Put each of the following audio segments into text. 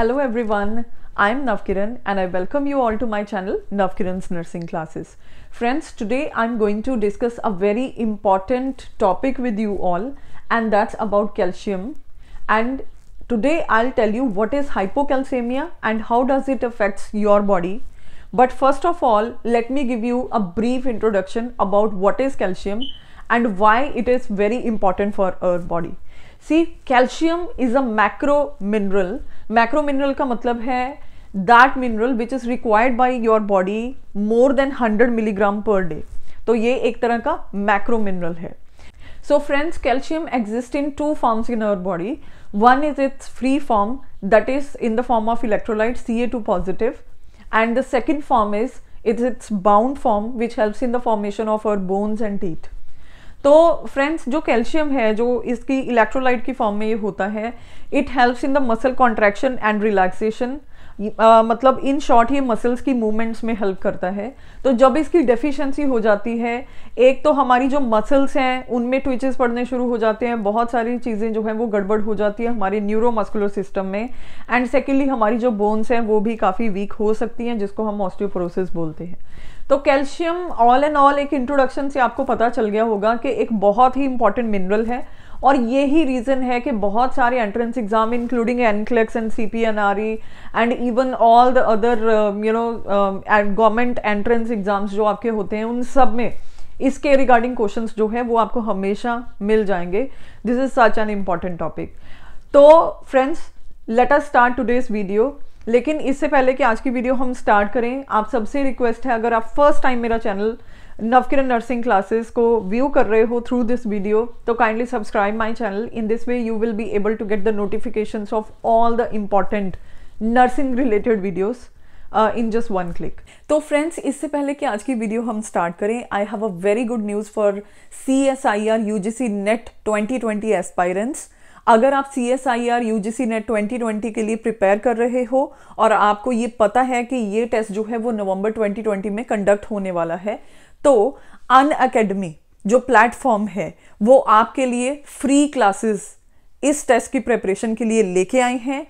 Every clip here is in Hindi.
Hello everyone, I am Navkiran and I welcome you all to my channel Navkiran's Nursing Classes. Friends, today I'm going to discuss a very important topic with you all and that's about calcium. And today I'll tell you what is hypocalcemia and how does it affects your body. But first of all, let me give you a brief introduction about what is calcium and why it is very important for our body. See calcium is a macro mineral macro mineral का मतलब है that mineral which is required by your body more than hundred milligram per day तो ये एक तरह का मैक्रो मिनरल है. So friends calcium exist in two forms in our body one is its free form that is in the form of electrolyte C A two positive and the second form is its its bound form which helps in the formation of our bones and teeth तो फ्रेंड्स जो कैल्शियम है, जो इसकी इलेक्ट्रोलाइट की फॉर्म में ये होता है it helps in the muscle contraction and relaxation मतलब इन शॉर्ट ये मसल्स की मूवमेंट्स में हेल्प करता है। तो जब इसकी डेफिशिएंसी हो जाती है, एक तो हमारी जो मसल्स हैं, उनमें ट्विचेस पड़ने शुरू हो जाते हैं। बहुत सारी चीज़ें जो हैं, वो गड़बड़ हो जाती है हमारे न्यूरोमस्कुलर सिस्टम में। एंड सेकेंडली हमारी जो बोन्स हैं, वो भी काफ़ी वीक हो सकती हैं, जिसको हम ऑस्टियोप्रोसिस बोलते हैं। तो कैल्शियम ऑल एंड ऑल एक इंट्रोडक्शन से आपको पता चल गया होगा कि एक बहुत ही इंपॉर्टेंट मिनरल है और ये ही रीज़न है कि बहुत सारे entrance exam including NCLEX and C P N R E and even all the other you know government entrance exams जो आपके होते हैं, उन सब में इसके रिगार्डिंग क्वेश्चंस जो है, वो आपको हमेशा मिल जाएँगे। This is such an important topic तो friends let us start today's video लेकिन इससे पहले कि आज की वीडियो हम स्टार्ट करें, आप सबसे रिक्वेस्ट है, अगर आप फ़र्स्ट टाइम मेरा चैनल नवकिरण नर्सिंग क्लासेस को व्यू कर रहे हो थ्रू दिस वीडियो तो kindly subscribe my channel in this way you will be able to get the notification of all the important nursing related videos in just one click तो फ्रेंड्स इससे पहले कि आज की वीडियो हम स्टार्ट करें I have a very good news for C S I R U G C net twenty twenty aspirants अगर आप C S I R U G C net twenty twenty के लिए प्रिपेयर कर रहे हो और आपको ये पता है कि ये टेस्ट जो है वो नवंबर ट्वेंटी ट्वेंटी में कंडक्ट होने वाला है तो अन अकेडमी जो प्लेटफॉर्म है, वो आपके लिए फ्री क्लासेस इस टेस्ट की प्रिपरेशन के लिए लेके आए हैं।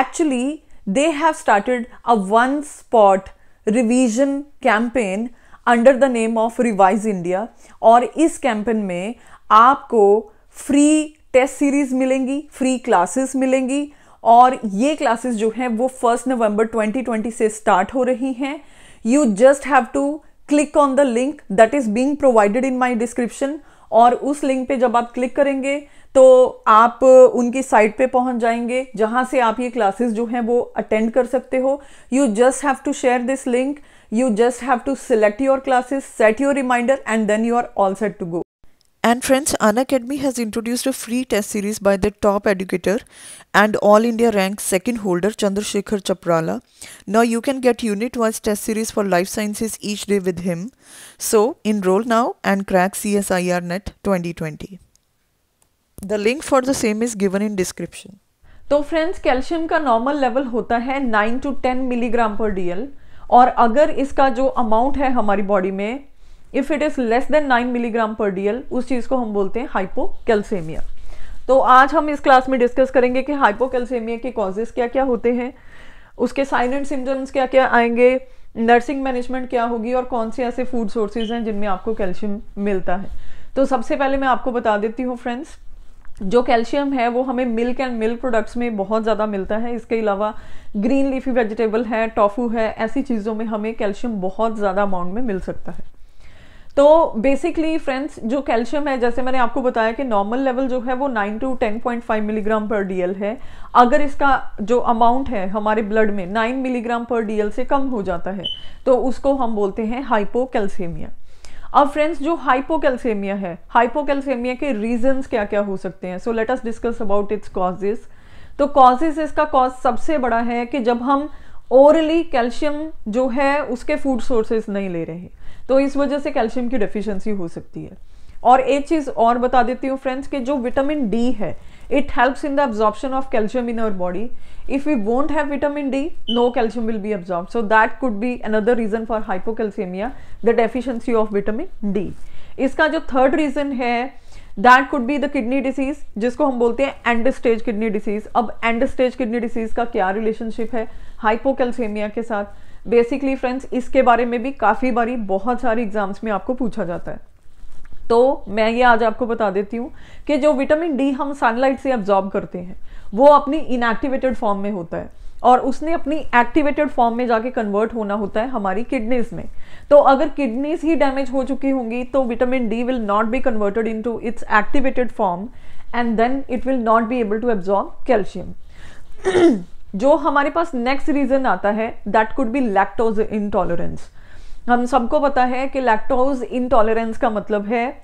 Actually they have started a one spot revision campaign under the name of revise India और इस कैंपेन में आपको फ्री टेस्ट सीरीज़ मिलेंगी, फ्री क्लासेस मिलेंगी और ये क्लासेस जो हैं वो फ़र्स्ट नवंबर 2020 से स्टार्ट हो रही हैं। You just have to click on the link that is being provided in my description और उस लिंक पे जब आप क्लिक करेंगे तो आप उनकी साइट पे पहुँच जाएँगे, जहाँ से आप ये क्लासेस जो हैं वो अटेंड कर सकते हो। You just have to share this link you just have to select your classes set your reminder and then you are all set to go And friends, Unacademy has introduced a free test series by the top educator and All India rank second holder Chandrasekhar Chaprala. Now you can get unit-wise test series for life sciences each day with him. So enroll now and crack CSIR Net 2020. The link for the same is given in description. तो फ्रेंड्स कैल्शियम का नॉर्मल लेवल होता है 9 टू 10 मिलीग्राम पर डीएल और अगर इसका जो अमाउंट है हमारी बॉडी में if it is less than nine milligram per DL उस चीज़ को हम बोलते हैं हाइपोकैल्सेमिया तो आज हम इस क्लास में डिस्कस करेंगे कि हाइपोकैल्सेमिया के कॉजेस क्या क्या होते हैं, उसके साइन एंड सिम्टम्स क्या क्या आएँगे नर्सिंग मैनेजमेंट क्या होगी और कौन से ऐसे फ़ूड सोर्सेज हैं जिनमें आपको कैल्शियम मिलता है. तो सबसे पहले मैं आपको बता देती हूँ फ्रेंड्स जो कैल्शियम है वो हमें मिल्क एंड मिल्क प्रोडक्ट्स में बहुत ज़्यादा मिलता है. इसके अलावा ग्रीन लीफी वेजिटेबल है टॉफू है, ऐसी चीज़ों में हमें कैल्शियम बहुत ज़्यादा अमाउंट में मिल सकता है. तो बेसिकली फ्रेंड्स जो कैल्शियम है, जैसे मैंने आपको बताया कि नॉर्मल लेवल जो है वो 9 टू 10.5 मिलीग्राम पर डीएल है। अगर इसका जो अमाउंट है हमारे ब्लड में 9 मिलीग्राम पर डीएल से कम हो जाता है तो उसको हम बोलते हैं हाइपोकैल्सेमिया अब फ्रेंड्स जो हाइपोकैल्सेमिया है हाइपोकैल्सेमिया के रीजंस क्या क्या हो सकते हैं? So let us discuss about its causes तो कॉजेस इसका कॉज सबसे बड़ा है कि जब हम ओरली कैल्शियम जो है, उसके फ़ूड सोर्सेज नहीं ले रहे। तो इस वजह से कैल्शियम की डेफिशिएंसी हो सकती है। और एक चीज़ और बता देती हूँ फ्रेंड्स कि जो विटामिन डी है it helps in the absorption of calcium in our body if we won't have vitamin D no calcium will be absorb so that could be another reason for hypocalcaemia the deficiency of vitamin D इसका जो थर्ड रीजन है that could be the kidney disease जिसको हम बोलते हैं एंड स्टेज किडनी डिसीज अब एंड स्टेज किडनी डिसीज का क्या रिलेशनशिप है? हाइपोकैल्सीमिया के साथ। बेसिकली फ्रेंड्स इसके बारे में भी काफ़ी बारी बहुत सारी एग्ज़ाम्स में आपको पूछा जाता है। तो मैं ये आज आपको बता देती हूँ कि जो विटामिन डी हम सनलाइट से एब्जॉर्ब करते हैं, वो अपनी इनएक्टिवेटेड फॉर्म में होता है और उसने अपनी एक्टिवेटेड फॉर्म में जाके कन्वर्ट होना होता है हमारी किडनीज में। तो अगर किडनीज ही डैमेज हो चुकी होंगी तो vitamin D will not be converted into its activated form and then it will not be able to absorb calcium जो हमारे पास नेक्स्ट रीजन आता है that could be lactose intolerance हम सबको पता है कि लैक्टोज इनटॉलरेंस का मतलब है,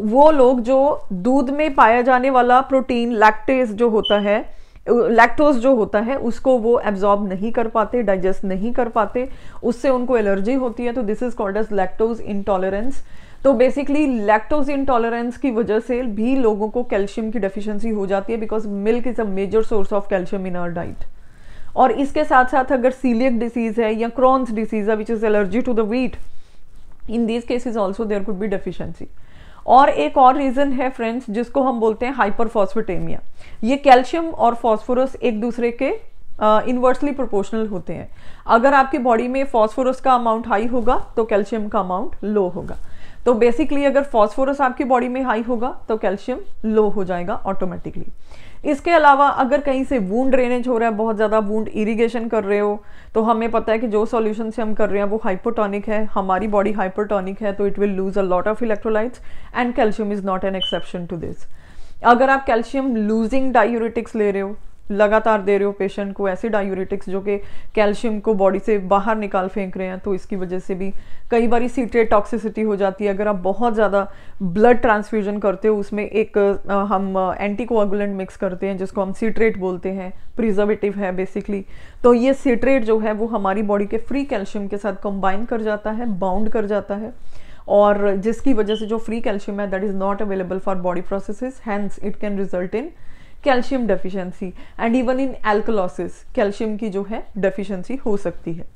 वो लोग जो दूध में पाया जाने वाला प्रोटीन लैक्टेज जो होता है लैक्टोज जो होता है, उसको वो एब्जॉर्ब नहीं कर पाते डाइजेस्ट नहीं कर पाते, उससे उनको एलर्जी होती है तो this is called as lactose intolerance तो बेसिकली लैक्टोज इंटॉलरेंस की वजह से भी लोगों को कैल्शियम की डेफिशिएंसी हो जाती है because milk is a major source of calcium in our diet और इसके साथ साथ अगर सीलियक डिसीज है या क्रॉन्स डिसीज है which is allergy to the wheat in these cases also there could be deficiency और एक और रीजन है फ्रेंड्स जिसको हम बोलते हैं हाइपरफॉस्फेटेमिया ये कैल्शियम और फॉस्फोरस एक दूसरे के इन्वर्सली uh, प्रोपोर्शनल होते हैं. अगर आपकी बॉडी में फॉस्फोरस का अमाउंट हाई होगा तो कैल्शियम का अमाउंट लो होगा. तो बेसिकली अगर फॉस्फोरस आपकी बॉडी में हाई होगा तो कैल्शियम लो हो जाएगा ऑटोमेटिकली इसके अलावा अगर कहीं से वूंड ड्रेनेज हो रहा है, बहुत ज़्यादा वूंड इरिगेशन कर रहे हो तो हमें पता है कि जो सॉल्यूशन से हम कर रहे हैं, वो हाइपोटोनिक है. हमारी बॉडी हाइपोटॉनिक है तो it will lose a lot of electrolytes and calcium is not an exception to this अगर आप कैल्शियम लूजिंग डायूरेटिक्स ले रहे हो लगातार दे रहे हो पेशेंट को ऐसे डायूरेटिक्स जो कि कैल्शियम को बॉडी से बाहर निकाल फेंक रहे हैं तो इसकी वजह से भी कई बार सीट्रेट टॉक्सिसिटी हो जाती है। अगर आप बहुत ज़्यादा ब्लड ट्रांसफ्यूजन करते हो, उसमें एक हम एंटीकोआगुलेंट मिक्स करते हैं, जिसको हम सीट्रेट बोलते हैं प्रिजर्वेटिव है बेसिकली तो ये सीट्रेट जो है वो हमारी बॉडी के फ्री कैल्शियम के साथ कंबाइन कर जाता है बाउंड कर जाता है, और जिसकी वजह से जो फ्री कैल्शियम है that is not available for body processes hence it can result in calcium deficiency and even in alkalosis calcium की जो है डेफिशिएंसी हो सकती है।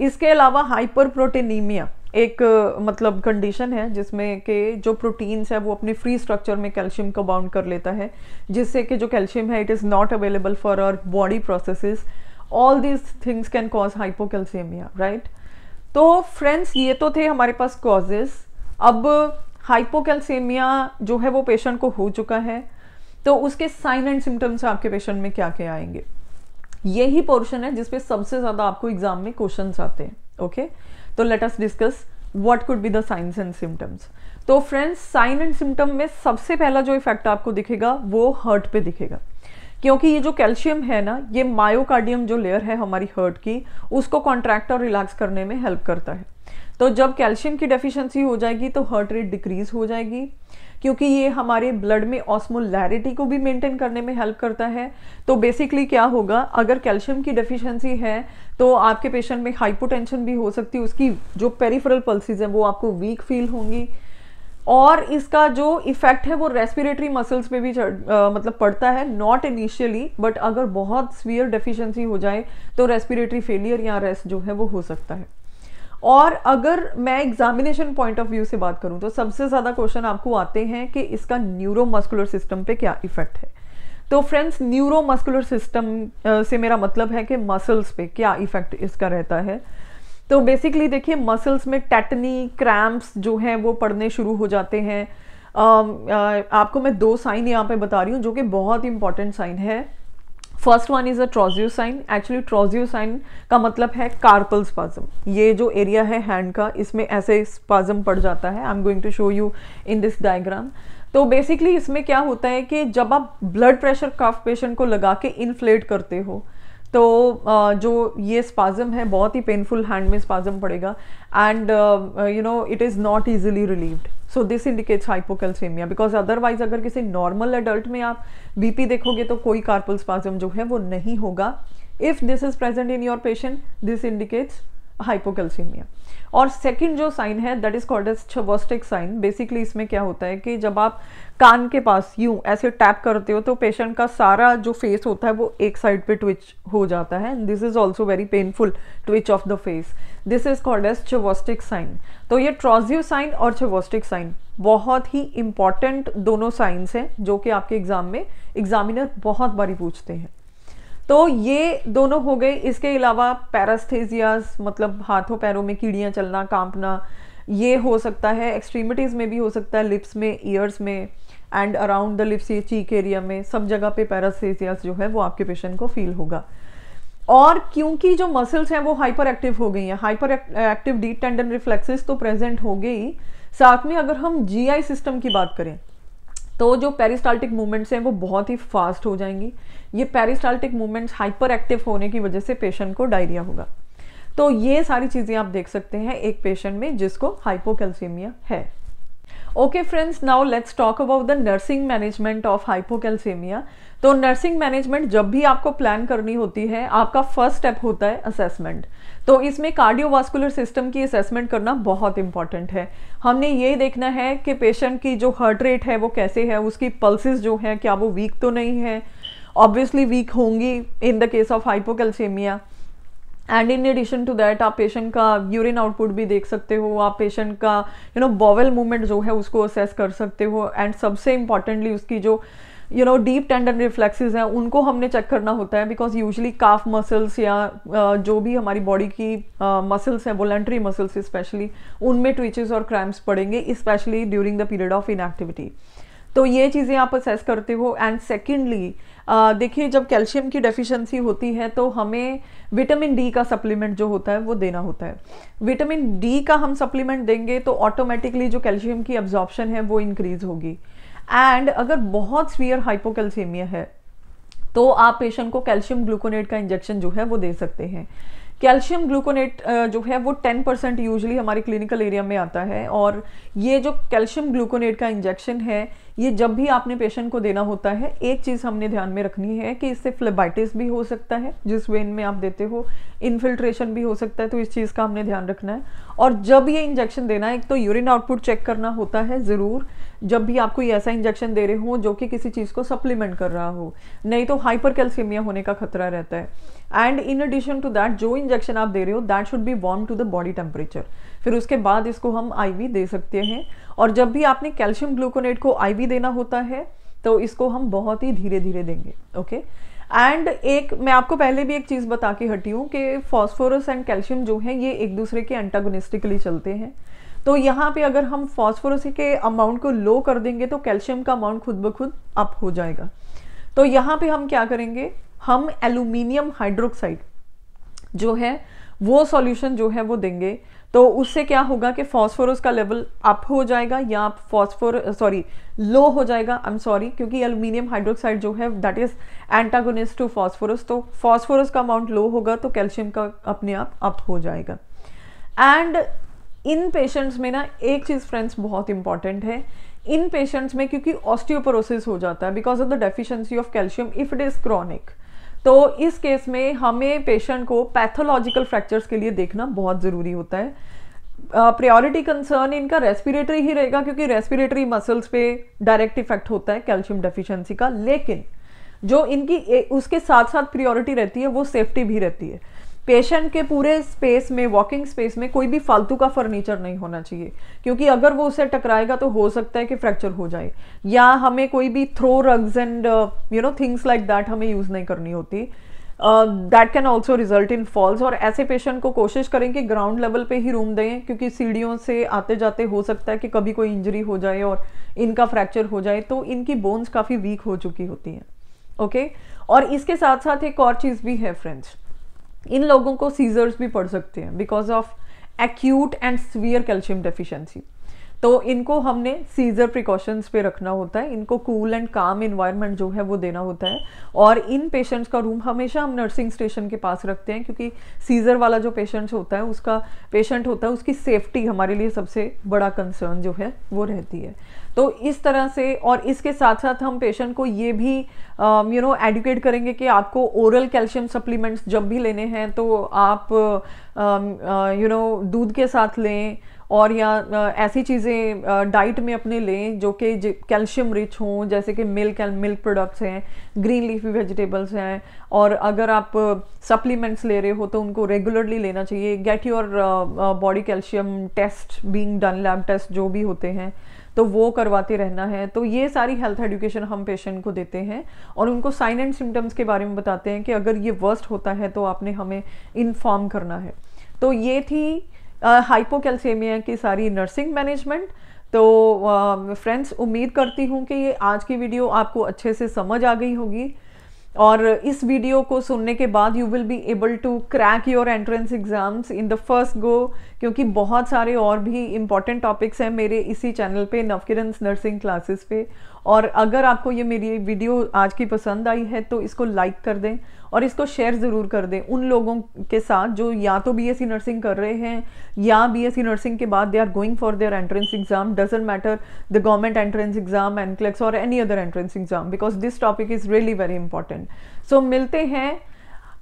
इसके अलावा हाइपर प्रोटीनीमिया एक मतलब कंडीशन है जिसमें कि जो प्रोटीन्स है वो अपने फ्री स्ट्रक्चर में कैल्शियम को बाउंड कर लेता है, जिससे कि जो कैल्शियम है it is not available for our body processes all these things can cause hypocalcaemia right तो फ्रेंड्स ये तो थे हमारे पास कॉजेज अब हाइपोकैल्सीमिया जो है वो पेशेंट को हो चुका है। तो उसके साइन एंड सिम्टम्स आपके पेशेंट में क्या क्या आएँगे? यही पोर्शन है जिसपे सबसे ज़्यादा आपको एग्ज़ाम में क्वेश्चन आते हैं ओके तो let us discuss what could be the signs and symptoms तो फ्रेंड्स साइन एंड सिम्टम में सबसे पहला जो इफ़ेक्ट आपको दिखेगा, वो हर्ट पे दिखेगा। क्योंकि ये जो कैल्शियम है ना, ये मायोकार्डियम जो लेयर है हमारी हर्ट की, उसको कॉन्ट्रैक्ट और रिलैक्स करने में हेल्प करता है। तो जब कैल्शियम की डेफिशिएंसी हो जाएगी तो हर्ट रेट डिक्रीज हो जाएगी। क्योंकि ये हमारे ब्लड में ऑस्मोलैरिटी को भी मेंटेन करने में हेल्प करता है। तो बेसिकली क्या होगा अगर कैल्शियम की डेफिशिएंसी है तो आपके पेशेंट में हाइपोटेंशन भी हो सकती है। उसकी जो पेरिफेरल पल्सिस हैं वो आपको वीक फील होंगी। और इसका जो इफ़ेक्ट है वो रेस्पिरेटरी मसल्स पे भी आ, मतलब पड़ता है। नॉट इनिशियली बट अगर बहुत स्वियर डेफिशिएंसी हो जाए तो रेस्पिरेटरी फेलियर या रेस्ट जो है वो हो सकता है। और अगर मैं एग्जामिनेशन पॉइंट ऑफ़ व्यू से बात करूँ तो सबसे ज़्यादा क्वेश्चन आपको आते हैं कि इसका न्यूरोमस्कुलर सिस्टम पे क्या इफ़ेक्ट है। तो फ्रेंड्स न्यूरोमस्कुलर सिस्टम से मेरा मतलब है कि मसल्स पे क्या इफ़ेक्ट इसका रहता है। तो बेसिकली देखिए मसल्स में टेटनी क्रैम्प्स जो हैं, वो पड़ने शुरू हो जाते हैं। आपको मैं दो साइन यहाँ पे बता रही हूँ, जो कि बहुत इंपॉर्टेंट साइन है। First one is a Trousseau sign actually Trousseau sign का मतलब है कार्पल स्पाजम ये जो एरिया है हैंड का, इसमें ऐसे स्पाजम पड़ जाता है. I am going to show you in this diagram तो बेसिकली इसमें क्या होता है कि जब आप ब्लड प्रेशर काफ पेशेंट को लगा के इन्फ्लेट करते हो तो जो ये स्पाजम है, बहुत ही पेनफुल हैंड में स्पाजम पड़ेगा and you know it is not easily relieved so this indicates hypocalcaemia because otherwise अगर किसी नॉर्मल एडल्ट में आप बीपी देखोगे तो कोई कार्पल स्पाजम जो है वो नहीं होगा. If this is present in your patient this indicates hypocalcaemia और सेकंड जो साइन है that is called as Chvostek sign basically इसमें क्या होता है कि जब आप कान के पास यूँ ऐसे टैप करते हो तो पेशेंट का सारा जो फेस होता है, वो एक साइड पे ट्विच हो जाता है. This is also very painful twitch of the face this is called as Chvostek sign तो ये ट्रॉजिव साइन और छवस्टिक साइन बहुत ही इंपॉर्टेंट दोनों साइंस हैं, जो कि आपके एग्ज़ाम में एग्जामिनर बहुत बारी पूछते हैं. तो ये दोनों हो गए। इसके अलावा पैरास्थेजियाज मतलब हाथों पैरों में कीड़ियाँ चलना, कांपना, ये हो सकता है। एक्सट्रीमिटीज़ में भी हो सकता है लिप्स में ईयर्स में एंड अराउंड द लिप्स ये चीक एरिया में, सब जगह पे पैरास्थेजियाज जो है वो आपके पेशेंट को फील होगा। और क्योंकि जो मसल्स हैं वो हाइपर एक्टिव हो गई हैं hyper active the tendon reflexes तो प्रेजेंट हो गई। साथ में अगर हम जीआई सिस्टम की बात करें तो जो पेरिस्टाल्टिक मूवमेंट्स हैं, वो बहुत ही फास्ट हो जाएँगी। ये पेरिस्टाल्टिक मूवमेंट्स हाइपर एक्टिव होने की वजह से पेशेंट को डायरिया होगा। तो ये सारी चीज़ें आप देख सकते हैं एक पेशेंट में जिसको हाइपोकैल्सीमिया है। Okay friends now let's talk about the nursing management of hypocalcemia तो नर्सिंग मैनेजमेंट जब भी आपको प्लान करनी होती है, आपका फ़र्स्ट स्टेप होता है असेसमेंट तो इसमें कार्डियोवास्कुलर सिस्टम की असेसमेंट करना बहुत इंपॉर्टेंट है. हमने ये देखना है कि पेशेंट की जो हार्ट रेट है वो कैसे है, उसकी पल्सेस जो है, क्या वो वीक तो नहीं है? ऑब्वियसली वीक होंगी in the case of hypocalcaemia and in addition to that आप पेशेंट का यूरिन आउटपुट भी देख सकते हो, आप पेशेंट का यू नो बॉवल मूवमेंट जो है उसको असेस कर सकते हो. एंड सबसे इंपॉर्टेंटली उसकी जो you know deep tendon reflexes हैं, उनको हमने चेक करना होता है बिकॉज़ यूजली काफ मसल्स या जो भी हमारी बॉडी की मसल्स हैं वॉलेंट्री मसल्स स्पेशली उनमें ट्विचेस और क्रैम्प्स पड़ेंगे specially during the period of inactivity तो ये चीज़ें आप असेस करते हो एंड सेकेंडली देखिए, जब कैल्शियम की डेफिशिएंसी होती है तो हमें विटामिन डी का सप्लीमेंट जो होता है, वो देना होता है। विटामिन डी का हम सप्लीमेंट देंगे तो ऑटोमेटिकली जो कैल्शियम की एब्जॉर्प्शन है, वो इंक्रीज होगी। एंड अगर बहुत सीवियर हाइपोकैल्सीमिया है तो आप पेशेंट को कैल्शियम ग्लूकोनेट का इंजेक्शन जो है, वो दे सकते हैं। कैल्शियम ग्लूकोनेट जो है, वो 10 परसेंट यूजली हमारे क्लिनिकल एरिया में आता है। और ये जो कैल्शियम ग्लूकोनेट का इंजेक्शन है, ये जब भी आपने पेशेंट को देना होता है, एक चीज़ हमने ध्यान में रखनी है कि इससे फ्लेबाइटिस भी हो सकता है, जिस वेन में आप देते हो। इन्फिल्ट्रेशन भी हो सकता है तो इस चीज़ का हमने ध्यान रखना है। और जब ये इंजेक्शन देना है, एक तो यूरिन आउटपुट चेक करना होता है, ज़रूर। जब भी आप कोई ऐसा इंजेक्शन दे रहे हो, जो कि किसी चीज़ को सप्लीमेंट कर रहा हो, नहीं तो हाइपर होने का खतरा रहता है। And in addition to that जो इंजेक्शन आप दे रहे हो that should be warm to the body temperature फिर उसके बाद इसको हम आईवी दे सकते हैं। और जब भी आपने कैल्शियम ग्लूकोनेट को आईवी देना होता है तो इसको हम बहुत ही धीरे धीरे देंगे ओके okay? एंड एक, मैं आपको पहले भी एक चीज़ बता के हटी हूँ कि फॉस्फोरस एंड कैल्शियम जो है, ये एक दूसरे के एंटागोनिस्टिकली चलते हैं। तो यहाँ पे अगर हम फॉस्फोरस के अमाउंट को लो कर देंगे तो कैल्शियम का अमाउंट खुद ब खुद अप हो जाएगा। तो यहाँ पे हम क्या करेंगे? हम एल्यूमिनियम हाइड्रोक्साइड जो है, वो सॉल्यूशन जो है वो देंगे। तो उससे क्या होगा कि फॉस्फोरस का लेवल अप हो जाएगा या फॉस्फोर सॉरी लो हो जाएगा। आई एम सॉरी क्योंकि एल्यूमिनियम हाइड्रोक्साइड जो है that is antagonist to phosphorus तो फॉस्फोरस का अमाउंट लो होगा तो कैल्शियम का अपने आप अप हो जाएगा। एंड इन पेशेंट्स में ना, एक चीज़ फ्रेंड्स बहुत इंपॉर्टेंट है। इन पेशेंट्स में, क्योंकि ऑस्टियोपोरोसिस हो जाता है because of the deficiency of calcium if it is chronic तो इस केस में हमें पेशेंट को पैथोलॉजिकल फ्रैक्चर्स के लिए देखना बहुत ज़रूरी होता है। प्रायोरिटी कंसर्न इनका रेस्पिरेटरी ही रहेगा क्योंकि रेस्पिरेटरी मसल्स पे डायरेक्ट इफ़ेक्ट होता है कैल्शियम डेफिशिएंसी का। लेकिन जो इनकी उसके साथ साथ प्रायोरिटी रहती है, वो सेफ्टी भी रहती है। पेशेंट के पूरे स्पेस में वॉकिंग स्पेस में कोई भी फालतू का फर्नीचर नहीं होना चाहिए। क्योंकि अगर वो उसे टकराएगा तो हो सकता है कि फ्रैक्चर हो जाए। या हमें कोई भी throw rugs and you know things like that हमें यूज़ नहीं करनी होती। That can also result in falls और ऐसे पेशेंट को कोशिश करें कि ग्राउंड लेवल पे ही रूम दें, क्योंकि सीढ़ियों से आते जाते हो सकता है कि कभी कोई इंजरी हो जाए और इनका फ्रैक्चर हो जाए तो इनकी बोन्स काफ़ी वीक हो चुकी होती हैं। Okay okay? और इसके साथ साथ एक और चीज़ भी है फ्रेंड्स इन लोगों को सीजर्स भी पड़ सकते हैं because of acute and severe calcium deficiency तो इनको हमने सीजर प्रिकॉशंस पे रखना होता है। इनको कूल एंड काम इन्वायरमेंट जो है वो देना होता है। और इन पेशेंट्स का रूम हमेशा हम नर्सिंग स्टेशन के पास रखते हैं क्योंकि सीजर वाला जो पेशेंट्स होता है, उसका पेशेंट होता है, उसकी सेफ्टी हमारे लिए सबसे बड़ा कंसर्न जो है वो रहती है। तो इस तरह से और इसके साथ साथ हम पेशेंट को ये भी यू नो एडुकेट करेंगे कि आपको ओरल कैल्शियम सप्लीमेंट्स जब भी लेने हैं तो आप यू नो दूध के साथ लें और या ऐसी चीज़ें डाइट में अपने लें जो कि कैल्शियम रिच हों, जैसे कि मिल्क एंड मिल्क प्रोडक्ट्स हैं ग्रीन लीफी वेजिटेबल्स हैं, और अगर आप सप्लीमेंट्स ले रहे हो तो उनको रेगुलरली लेना चाहिए। Get your body calcium test being done lab test जो भी होते हैं तो वो करवाते रहना है। तो ये सारी हेल्थ एडुकेशन हम पेशेंट को देते हैं और उनको साइन एंड सिम्टम्स के बारे में बताते हैं कि अगर ये वर्स्ट होता है तो आपने हमें इन्फॉर्म करना है। तो ये थी हाइपोकैल्सीमिया की सारी नर्सिंग मैनेजमेंट तो फ्रेंड्स उम्मीद करती हूँ कि ये आज की वीडियो आपको अच्छे से समझ आ गई होगी और इस वीडियो को सुनने के बाद you will be able to crack your entrance exams in the first go क्योंकि बहुत सारे और भी इंपॉर्टेंट टॉपिक्स हैं मेरे इसी चैनल पे नवकिरन नर्सिंग क्लासेस पे। और अगर आपको ये मेरी वीडियो आज की पसंद आई है तो इसको लाइक कर दें और इसको शेयर ज़रूर कर दें उन लोगों के साथ जो या तो बीएससी नर्सिंग कर रहे हैं या बीएससी नर्सिंग के बाद they are going for their entrance exam doesn't matter the government entrance exam NCLEX और any other entrance exam because this topic is really very important so मिलते हैं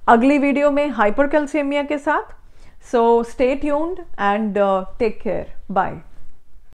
अगली वीडियो में हाइपर के साथ। So stay tuned and uh, take care. Bye.